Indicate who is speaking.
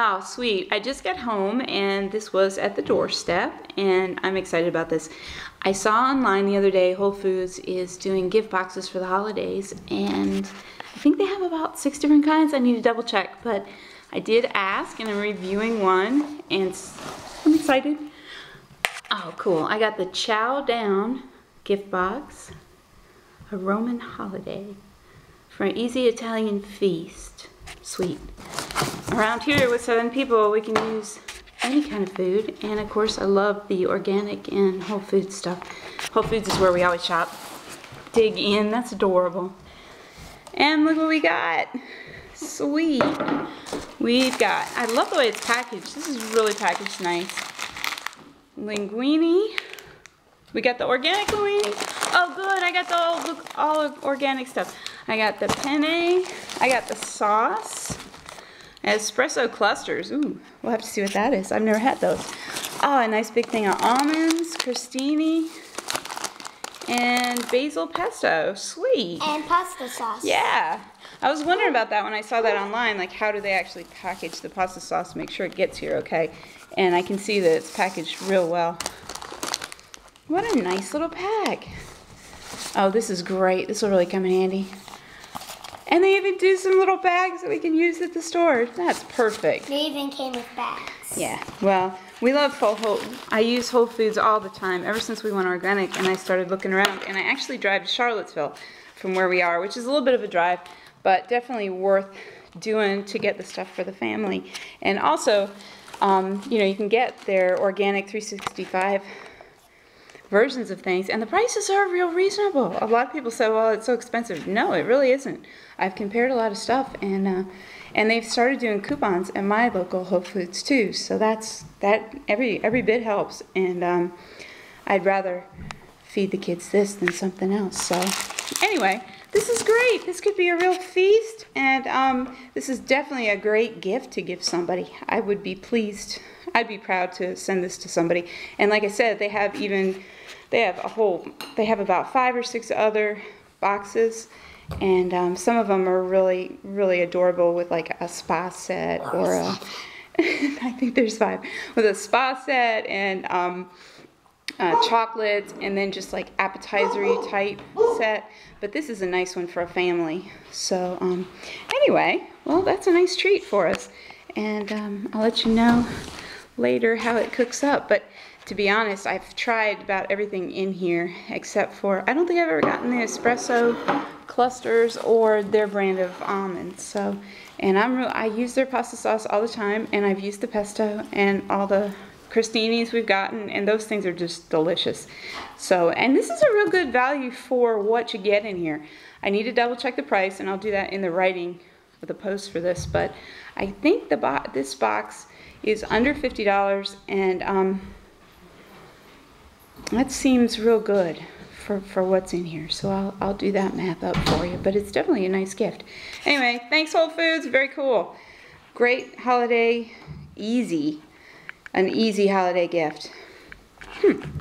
Speaker 1: Oh, sweet. I just got home and this was at the doorstep and I'm excited about this. I saw online the other day Whole Foods is doing gift boxes for the holidays and I think they have about six different kinds. I need to double check, but I did ask and I'm reviewing one and I'm excited. Oh, cool. I got the Chow Down gift box, a Roman holiday for an easy Italian feast. Sweet. Around here with seven people, we can use any kind of food. And of course, I love the organic and Whole Foods stuff. Whole Foods is where we always shop. Dig in, that's adorable. And look what we got. Sweet. We've got, I love the way it's packaged. This is really packaged nice. Linguine. We got the organic linguine. Oh good, I got the all, all organic stuff. I got the penne. I got the sauce. Espresso clusters. Ooh, we'll have to see what that is. I've never had those. Oh, a nice big thing of almonds, crostini, and basil pesto. Sweet.
Speaker 2: And pasta sauce.
Speaker 1: Yeah. I was wondering about that when I saw that online, like how do they actually package the pasta sauce to make sure it gets here okay? And I can see that it's packaged real well. What a nice little pack. Oh, this is great. This will really come in handy. And they even do some little bags that we can use at the store. That's perfect.
Speaker 2: They even came with bags.
Speaker 1: Yeah, well, we love Whole, I use Whole Foods all the time, ever since we went organic and I started looking around. And I actually drive to Charlottesville from where we are, which is a little bit of a drive, but definitely worth doing to get the stuff for the family. And also, um, you know, you can get their organic 365 versions of things, and the prices are real reasonable. A lot of people say, "Well, it's so expensive." No, it really isn't. I've compared a lot of stuff, and uh, and they've started doing coupons at my local Whole Foods too. So that's that every every bit helps, and um, I'd rather feed the kids this than something else. So anyway, this is great. This could be a real feast, and um, this is definitely a great gift to give somebody. I would be pleased. I'd be proud to send this to somebody. And like I said, they have even they have a whole, they have about five or six other boxes, and um, some of them are really, really adorable with like a spa set or a, I think there's five, with a spa set and um, uh, chocolates and then just like appetizery type set. But this is a nice one for a family. So um, anyway, well, that's a nice treat for us. And um, I'll let you know later how it cooks up. But to be honest, I've tried about everything in here except for, I don't think I've ever gotten the espresso clusters or their brand of almonds. So, and I'm real, I use their pasta sauce all the time and I've used the pesto and all the crostinis we've gotten and those things are just delicious. So, and this is a real good value for what you get in here. I need to double check the price and I'll do that in the writing of the post for this, but I think the bo this box is under $50 and um, that seems real good for, for what's in here. So I'll, I'll do that math up for you, but it's definitely a nice gift. Anyway, thanks Whole Foods, very cool. Great holiday, easy, an easy holiday gift. Hmm.